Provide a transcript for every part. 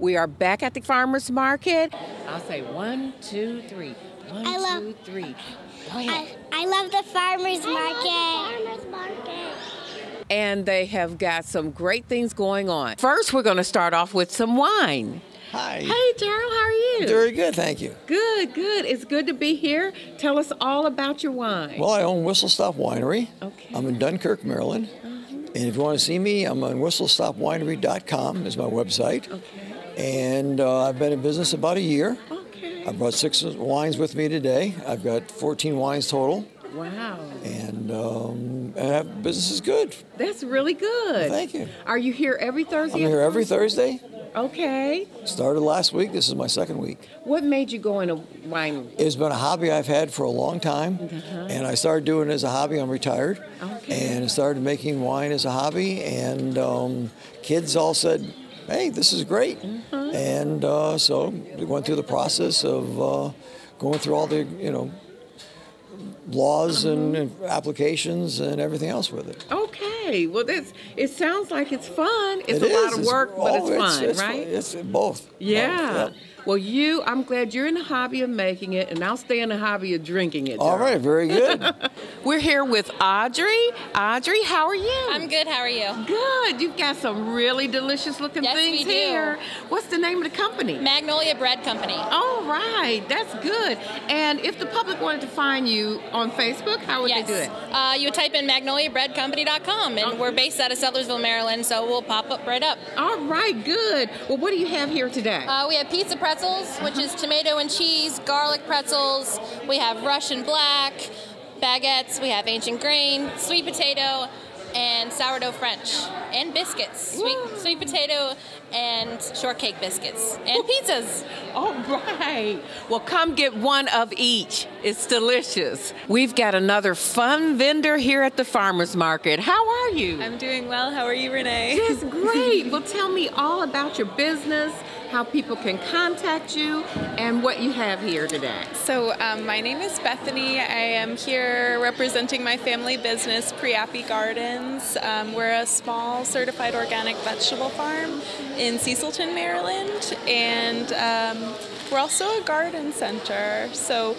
We are back at the farmer's market. I'll say one, two, three. One, I love- two, three. Go ahead. I love the farmers market. farmers market. And they have got some great things going on. First, we're going to start off with some wine. Hi. Hey, Gerald, how are you? Very good, thank you. Good, good. It's good to be here. Tell us all about your wine. Well, I own Whistle Stop Winery. Okay. I'm in Dunkirk, Maryland. Uh-huh. And if you want to see me, I'm on whistlestopwinery.com is my website. okay. And uh, I've been in business about a year. Okay. I brought six wines with me today. I've got 14 wines total. Wow. And, um, and business is good. That's really good. Thank you. Are you here every Thursday? I'm here every Thursday. Okay. Started last week. This is my second week. What made you go into a winery? It's been a hobby I've had for a long time, and I started doing it as a hobby. I'm retired, Okay. and I started making wine as a hobby. And um, kids all said, "Hey, this is great," and uh, so we went through the process of uh, going through all the you know laws and, and applications and everything else with it. Okay. Well, that's. It sounds like it's fun. It's It a lot is. of It's- work, but oh, it's fun, it's right? It's both. Yeah. Both, Well, you, I'm glad you're in the hobby of making it, and I'll stay in the hobby of drinking it. All Gerald. very good. We're here with Audrey. Audrey, how are you? I'm good. How are you? good. You've got some really delicious looking Yes, things we do. here. What's the name of the company? Magnolia Bread Company. All right, that's good. And if the public wanted to find you on Facebook, how would yes. they do it? Uh, you would type in magnoliabreadcompany.com, and we're based out of Sudlersville, Maryland, so we'll pop up right up. All right, good. Well, what do you have here today? Uh, we have pizza pretzels, which is tomato and cheese, garlic pretzels. We have Russian black, baguettes. We have ancient grain, sweet potato, and sourdough French, and biscuits. Sweet, sweet potato and shortcake biscuits, and pizzas. All right. Well, come get one of each. It's delicious. We've got another fun vendor here at the farmers market. How are you? I'm doing well. How are you, Renee? Just great. well, tell me all about your business, how people can contact you, and what you have here today. So, um, my name is Bethany. I am here representing my family business, Priapi Gardens. Um, we're a small certified organic vegetable farm in Cecilton, Maryland, and um, we're also a garden center. So,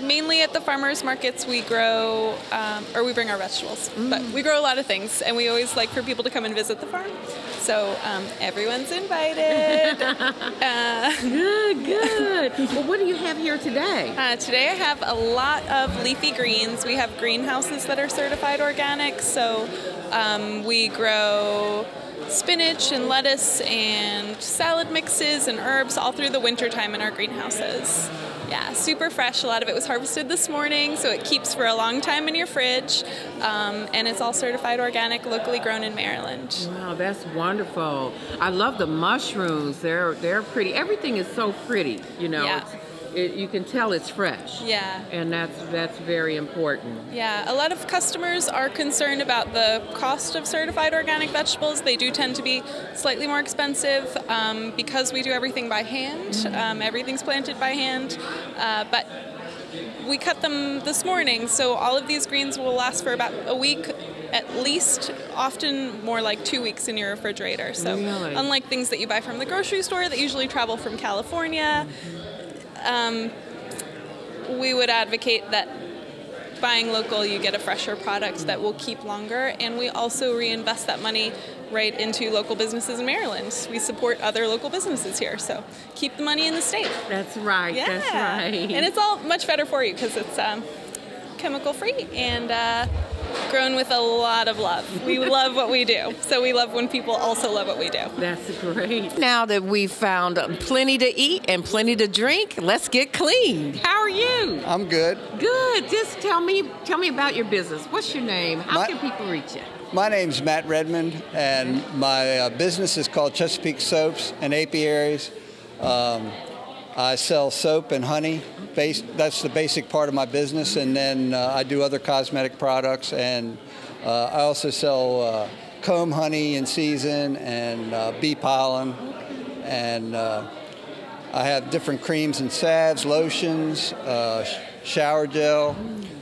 mainly at the farmers markets, we grow, um, or we bring our vegetables, but we grow a lot of things, and we always like for people to come and visit the farm. So, um, everyone's invited. uh, Good, good. well, what do you have here today? Uh, today I have a lot of leafy greens. We have greenhouses that are certified organic, so um, we grow spinach and lettuce and salad mixes and herbs all through the winter time in our greenhouses. Yeah, super fresh. A lot of it was harvested this morning, so it keeps for a long time in your fridge. Um, and it's all certified organic, locally grown in Maryland. Wow, that's wonderful. I love the mushrooms. They're they're pretty. Everything is so pretty. You know, Yeah. It, you can tell it's fresh. Yeah. And that's that's very important. Yeah, a lot of customers are concerned about the cost of certified organic vegetables. They do tend to be slightly more expensive um, because we do everything by hand. Um, everything's planted by hand. Uh, but we cut them this morning, so all of these greens will last for about a week at least, often more like two weeks in your refrigerator. So, Really? unlike things that you buy from the grocery store that usually travel from California, um, we would advocate that buying local, you get a fresher product that will keep longer, and we also reinvest that money right into local businesses in Maryland. We support other local businesses here, so keep the money in the state. That's right. Yeah, That's right. and it's all much better for you because it's um, chemical free and uh, grown with a lot of love. We love what we do, so we love when people also love what we do. That's great. Now that we've found plenty to eat and plenty to drink, let's get clean. How are you? I'm good. Good. Just tell me tell me about your business. What's your name? How My- can people reach you? My name's Matt Redmond, and my uh, business is called Chesapeake Soaps and Apiaries. Um, I sell soap and honey. Base, that's the basic part of my business, and then uh, I do other cosmetic products, and uh, I also sell uh, comb honey in season and uh, bee pollen, and uh, I have different creams and salves, lotions, uh, sh- shower gel,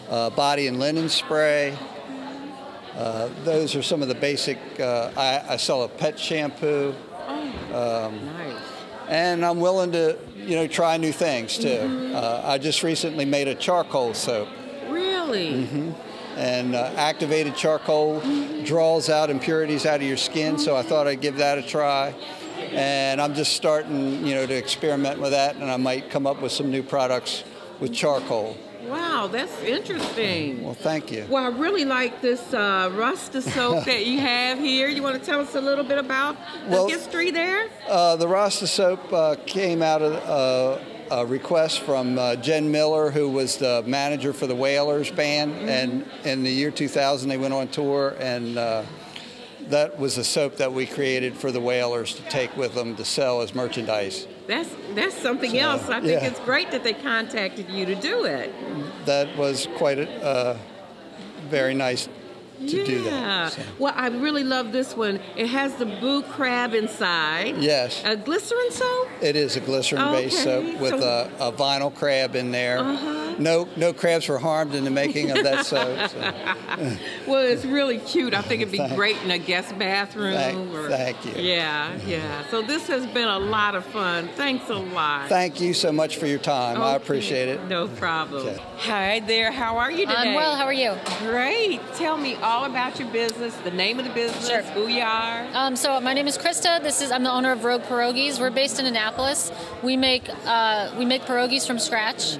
uh, body and linen spray. Uh, those are some of the basic. Uh, I, I sell a pet shampoo. Nice. And I'm willing to, you know, try new things too. Uh, I just recently made a charcoal soap, Really? and uh, activated charcoal draws out impurities out of your skin. So I thought I'd give that a try. And I'm just starting, you know, to experiment with that, and I might come up with some new products with charcoal. Wow, that's interesting. Well, thank you. Well, I really like this uh, Rasta soap that you have here. You want to tell us a little bit about the Well- history there? Uh, the Rasta soap uh, came out of uh, a request from uh, Jen Miller, who was the manager for the Wailers band, and in the year 2000 they went on tour, and uh, that was a soap that we created for the Wailers to take with them to sell as merchandise. That's that's something So, else. I think yeah. it's great that they contacted you to do it. That was quite a, uh, very nice to yeah. do that. so. Well, I really love this one. It has the blue crab inside. Yes. A glycerin soap. It is a glycerin-based Okay, soap with so- a, a vinyl crab in there. Uh-huh. No, no crabs were harmed in the making of that soap. so. Well, it's really cute. I think it'd be great in a guest bathroom. Thank- or, thank you. Yeah, yeah. So this has been a lot of fun. Thanks a lot. Thank you so much for your time. I appreciate it. No problem. Okay. Hi there. How are you today? I'm well. How are you? Great. Tell me all about your business, the name of the business, Sure. who you are. Um, so my name is Krista. This is I'm the owner of Rogue Pierogies. We're based in Annapolis. We make uh, we make pierogies from scratch,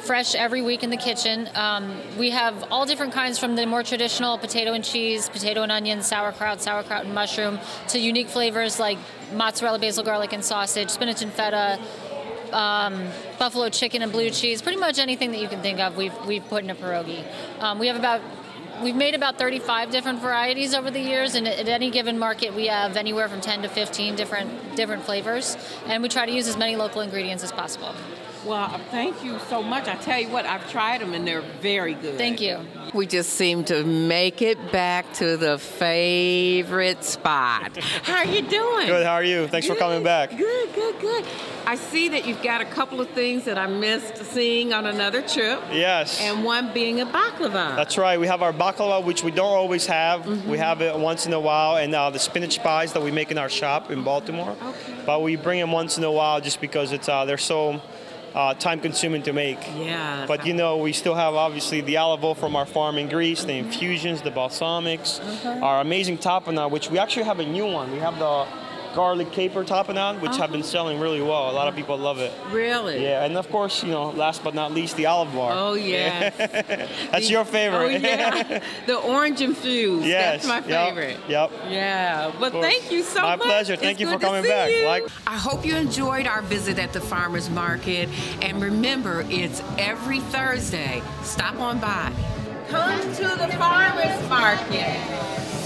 fresh every week in the kitchen. Um, we have all different kinds from the more traditional potato and cheese, potato and onion, sauerkraut, sauerkraut and mushroom, to unique flavors like mozzarella, basil, garlic, and sausage, spinach and feta. Um, buffalo chicken and blue cheese, pretty much anything that you can think of, we've we've put in a pierogi. Um, we have about we've made about 35 different varieties over the years, and at any given market, we have anywhere from 10 to 15 different different flavors, and we try to use as many local ingredients as possible. Well, thank you so much. I tell you what, I've tried them and they're very good. Thank you. We just seem to make it back to the favorite spot. How are you doing? Good. How are you? Thanks for coming back. Good, good, good. I see that you've got a couple of things that I missed seeing on another trip, Yes. and one being a baklava. That's right. We have our baklava, which we don't always have. We have it once in a while, and uh, the spinach pies that we make in our shop in Baltimore. Okay. But we bring them once in a while just because it's uh, they're so uh, time-consuming to make. Yeah. But you know, we still have obviously the olive oil from our farm in Greece, the infusions, the balsamics, our amazing tapenade, which we actually have a new one. We have the garlic caper topping on, which have been uh-huh. selling really well. A lot of people love it. Really? Yeah, and of course, you know, last but not least, the olive bar. Oh yeah. That's your favorite. Oh yeah. the orange infused. yes. That's my favorite. Yep. Yeah, but thank you so My much. My pleasure. Thank It's you for coming back. you. Like- I hope you enjoyed our visit at the farmers market, and remember, it's every Thursday. Stop on by. Come to the farmers market.